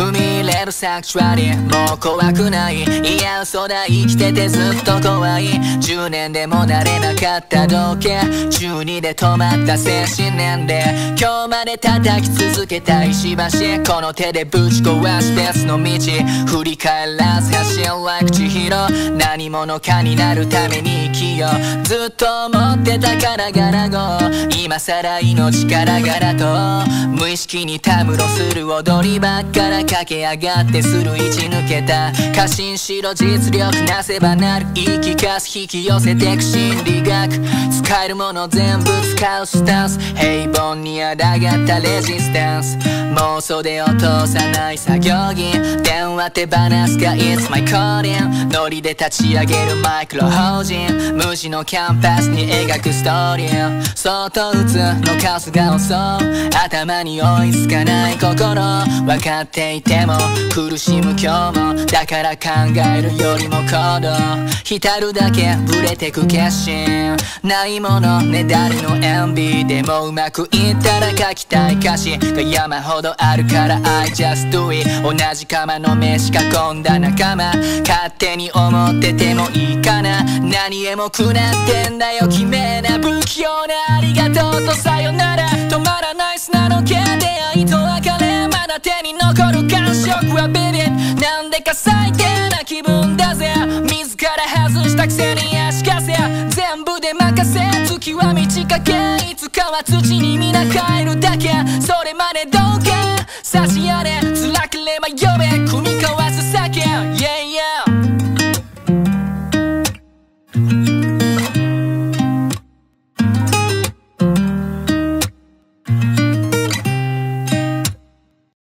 踏み入れるサクチュアリもう怖くない。いや嘘だ生きててずっと怖い。10年でもなれなかった時計12で止まった精神年齢。今日まで叩き続けた石橋。この手でぶち壊してその道。振り返らず走る like 千尋何者かになるために生きよう。ずっと思ってたからがらご。今さら命からがらと。無意識にたむろする踊りばっから駆け上がってする位置抜けた。過信しろ実力なせばなる言い聞かす引き寄せてく心理学。使えるもの全部使うスタンス。平凡にあらがったレジスタンス。妄想で落とさない作業着。電話手放すか It's my calling ノリで立ち上げるマイクロ法人。無地のキャンパスに描くストーリー。相当打つの数が遅頭に追いつかない心。分かっていても苦しむ今日もだから考えるよりも行動浸るだけブレてく決心ないものねだりの塩ビでもうまくいったら書きたい歌詞が山ほどあるから I just do it 同じ釜の飯囲んだ仲間。勝手に思っててもいいかな。何へも食らってんだよ。決めな。不器用なありがとうとさ。か最低な気分だぜ。自ら外したくせに足かせ。全部で任せ。月は満ち欠け。いつかは土に皆帰るだけ。それまでどうか。差しやれ辛ければ呼べ。組み交わ